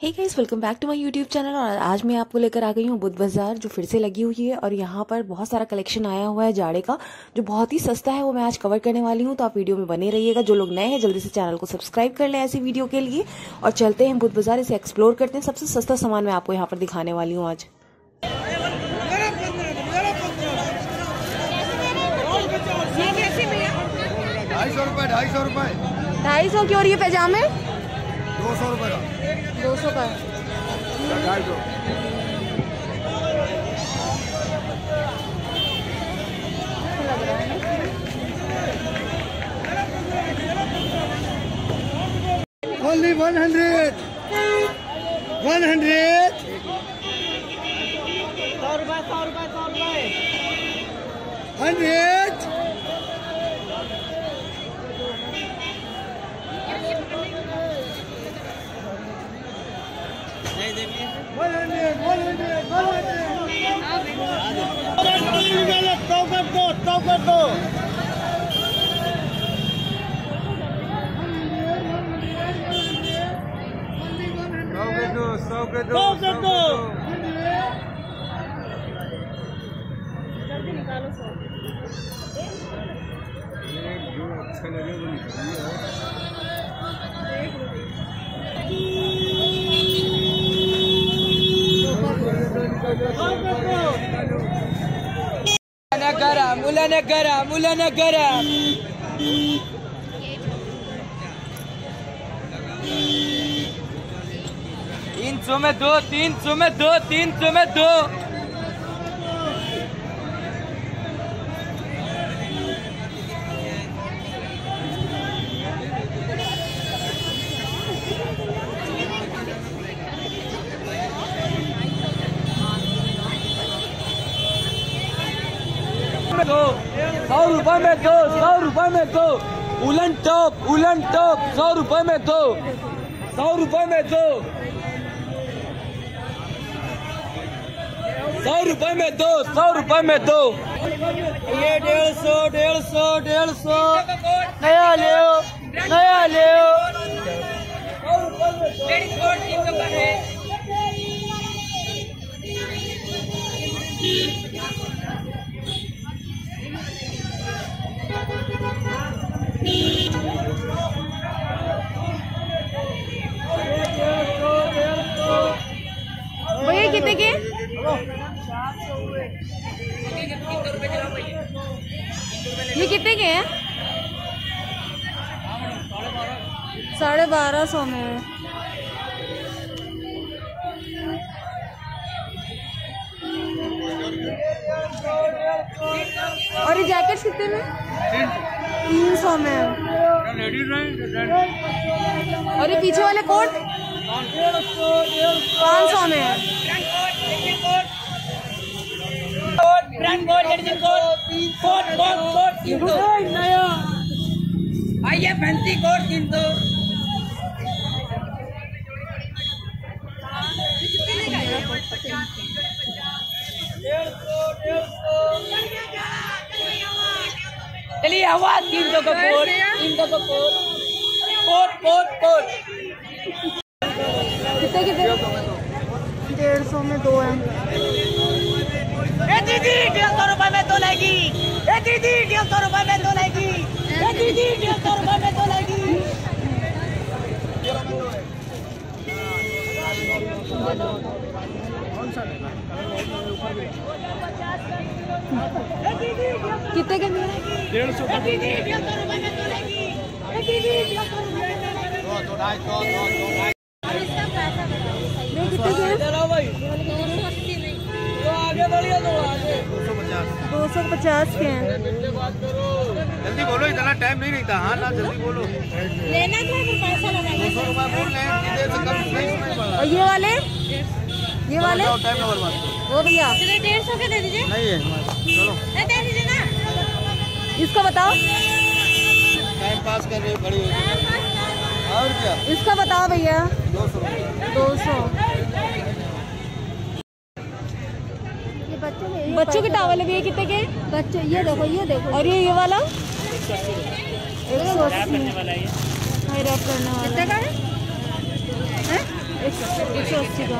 Hey guys welcome back to my YouTube channel और आज मैं आपको लेकर आ गई हूँ बुद्ध बाज़ार जो फिर से लगी हुई है और यहाँ पर बहुत सारा कलेक्शन आया हुआ है जाड़े का जो बहुत ही सस्ता है वो मैं आज कवर करने वाली हूँ तो आप वीडियो में बने रहिएगा। जो लोग नए हैं जल्दी से चैनल को सब्सक्राइब कर लें ऐसी वीडियो के लिए और चलते हैं बुद्ध बाज़ार इसे एक्सप्लोर करते हैं। सबसे सस्ता सामान मैं आपको यहाँ पर दिखाने वाली हूँ आज। ढाई सौ ढाई सौ रुपये ढाई सौ की और ये पैजामे? दो सौ रुपये का। दो सौ का ढाई सौ Only 100 100 100 100 100 सौ के दो सौ के दो। सौ के दो जो अच्छा लगे वो निकालिए गरम मुलाना गरम गरम तीन सौ में दो, तीन सौ में दो, तीन सौ में दो। दो सौ रुपए में दो, सौ रुपए में दो। उलन टॉप उलन टॉप, सौ रुपए में दो। सौ रुपए में दो। सौ रुपए में दो सौ रुपए में दो। ये डेढ़ सौ डेढ़ सौ डेढ़ सौ। नया ले नया ले भैया कितने के हैं? साढ़े बारह सौ में। और ये जैकेट कितने में? तीन सौ में। और ये पीछे वाले कोट पाँच सौ में। है brand edition code code code code तीन सौ आइए फैंसी कोड तीन सौ चलिए आवाज़ तीन सौ का कोड तीन सौ का कोड कोड कोड कोड कितने कितने? डेढ़ सौ में दो हैं। दीदी डेढ़ सौ रुपए में तो लेगी। ए दीदी डेढ़ सौ रुपए में दो लेगी। ए दीदी डेढ़ सौ रुपए में दो लेगी। कितने के मिले? ए दीदी डेढ़ सौ रुपए में लेगी। दीदी डेढ़ सौ रुपए में लेगी। दो सौ पचास के हैं। जल्दी बोलो इतना टाइम नहीं रहता। हाँ ना जल्दी बोलो। लेना था फिर पैसा हैं। और ये वाले? ये वाले? वो भैया। डेढ़ सौ के दे दीजिए। नहीं है चलो। दे दीजिए ना। इसका बताओ। टाइम पास कर रहे हो खड़ी और क्या? इसका बताओ भैया। दो सौ। दो सौ। टावल भी है कितने के? बच्चों ये देखो ये देखो। और ये ये वाला? एक सौ अस्सी। रैप करने वाला कितने का है? एक सौ अस्सी का।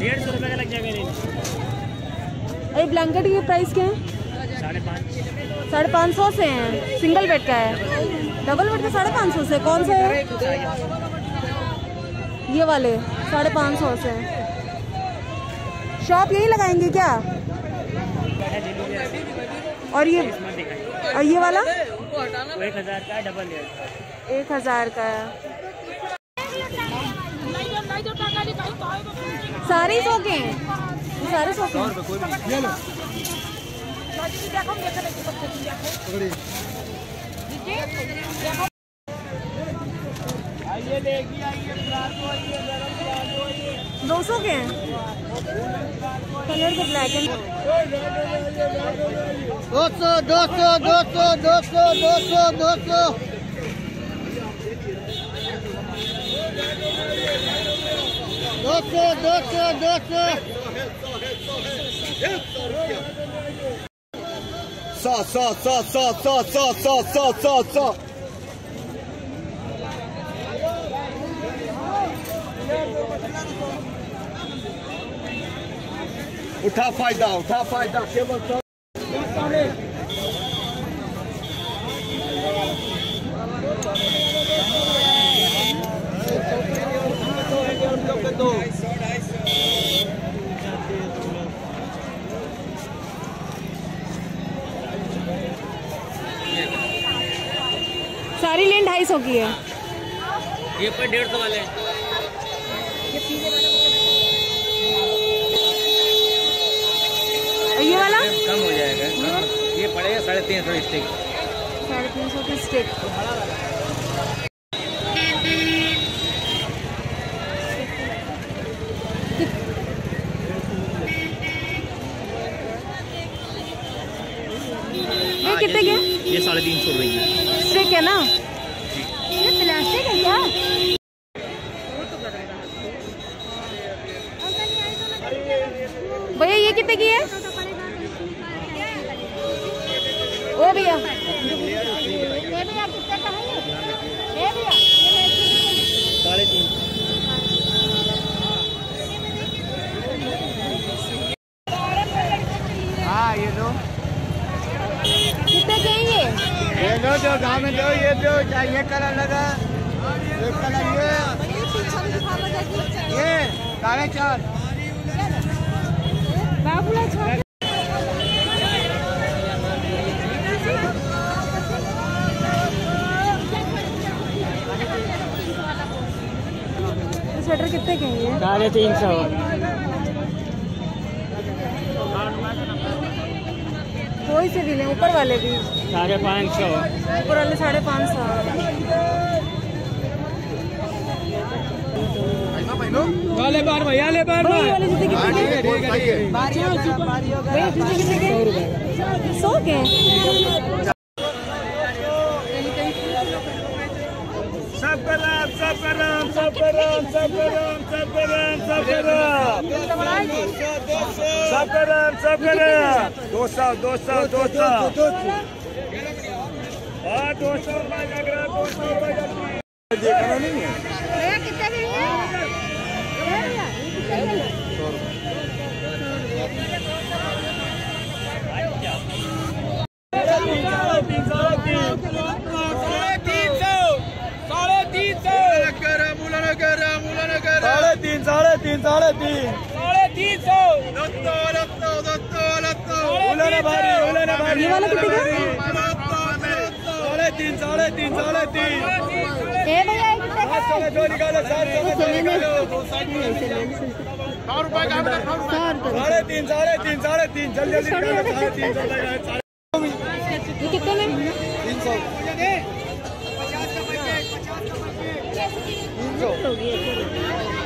डेढ़ सौ रुपये का लग जाएगा रेंज ब्लैंकेट की प्राइस क्या है? साढ़े पाँच। साढ़े पाँच सौ से हैं। सिंगल बेड का है। डबल बेड का साढ़े पाँच सौ से कौन सा है? ये वाले साढ़े पाँच सौ से शॉप यही लगाएँगे क्या? और ये और ये वाला? एक हज़ार का। डबल एक हज़ार का सारे सौ के सारे सौ के दो सौ के हैं? कलर के ब्लैक एंड दो सौ दो सौ दो सौ दो सौ दो सौ दो सौ दो सौ दो सौ दो सौ सौ सौ सौ सौ सौ सौ सौ सौ सौ सौ उठा फ़ायदा उठा फ़ायदा केवल सारी लेन ढाई सौ की है। ये पर डेढ़ सौ वाले। और ये वाला कम हो जाएगा ये पड़ेगा साढ़े तीन सौ स्टिक साढ़े तीन सौ की स्टिक ये कितने के ये साढ़े तीन सौ रुपये स्टिक है। ना? ये प्लास्टिक है क्या भैया ये कितने की है ओ भैया साढ़े तीन हाँ ये दो कितने के हैं ये ये दो जो दो ये दो चाहे ये कलर लगा? ये कलर ये। ये साढ़े चार। बाबूला छोड़ स्वेटर कितने के हैं ये? साढ़े तीन सौ। वही सिविल है ऊपर वाले भी। साढ़े पाँच सौ। ऊपर वाले साढ़े पाँच सौ। वाले बार भाई वाले बार सौ के सब कर सब कर Sakaram, Sakaram, Sakaram, Sakaram. Sakaram, Sakaram. Dosa, dosa, dosa. हाँ दोस्तों रुपये लग रहा है दोस्तों रुपये देखना नहीं है कितने तीन साढ़े तीन सौ। भारी उलना भारी। ये वाला कितने साढ़े तीन साढ़े तीन साढ़े तीन जो निकालो सात सौ निकालो सौ रुपए का साढ़े तीन साढ़े तीन साढ़े तीन। जल्दी जल्दी निकालो साढ़े तीन साढ़े ये कितने में? तीन सौ। तीन सौ।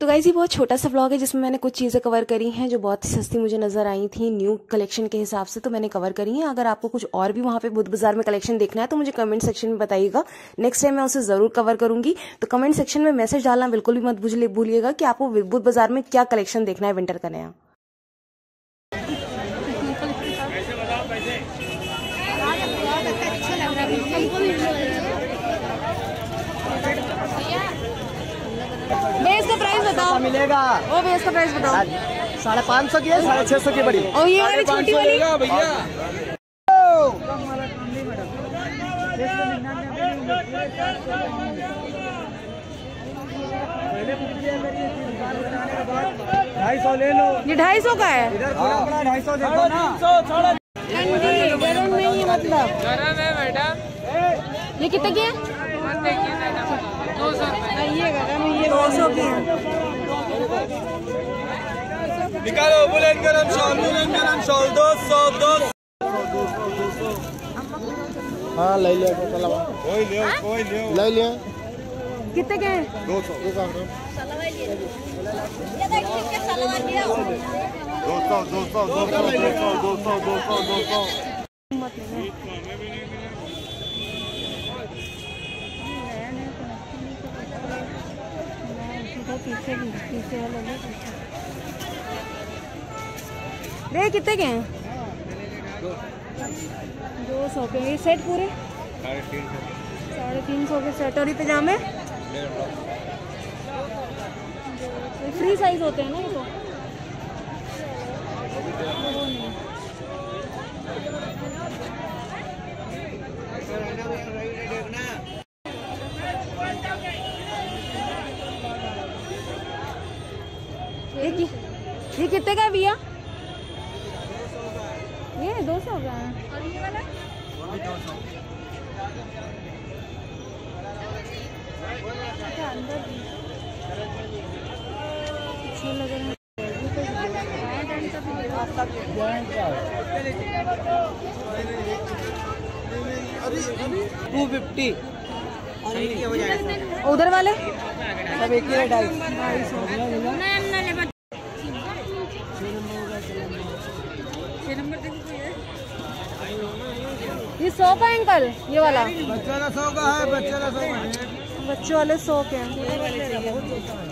तो गाइज़ ये बहुत छोटा सा व्लॉग है जिसमें मैंने कुछ चीज़ें कवर करी हैं जो बहुत ही सस्ती मुझे नज़र आई थी न्यू कलेक्शन के हिसाब से तो मैंने कवर करी हैं। अगर आपको कुछ और भी वहाँ पे बुध बाज़ार में कलेक्शन देखना है तो मुझे कमेंट सेक्शन में बताइएगा। नेक्स्ट टाइम मैं उसे ज़रूर कवर करूँगी। तो कमेंट सेक्शन में मैसेज डालना बिल्कुल भी मत भूलिएगा कि आपको बुध बाज़ार में क्या कलेक्शन देखना है विंटर का नया बेस का प्राइस बताओ मिलेगा। ओ बेस का प्राइस बताओ। साढ़े पाँच सौ की है साढ़े छह सौ की बड़ी। और ये वाली छोटी वाली। ढाई सौ ले लो। ये ढाई सौ का है? इधर थोड़ा बड़ा ढाई सौ देखो ना। ठंडी गर्म नहीं है मतलब। गर्म है मैडम ये कितने की है? दो सौ ये गर्म ये दो सौ की है। निकालो बुलेट गरम शॉल बुलेट गरम शॉल दो सौ दो हाँ ले लिया कोई लियो कोई लियो। ले लिया। कितने के हैं? दो सौ। दो सौ दो सौ दो सौ दो सौ दो सौ दो सौ दो सौ। रे, कितने के हैं? दो सौ के। ये सेट पूरे? साढ़े तीन सौ के सेट और ये पजामे फ्री साइज़ होते हैं ना ये तो। ये कि- ये कितने का है भैया ये दो सौ का है और ये वाला अच्छा, अंदर भी। अच्छा लग रहा है टू फिफ्टी उधर वाले सब एक ही रेट है ये सौ का अंकल? ये वाला। बच्चा सौ का है बच्चा सौ का बच्चों वाले सौ के हैं।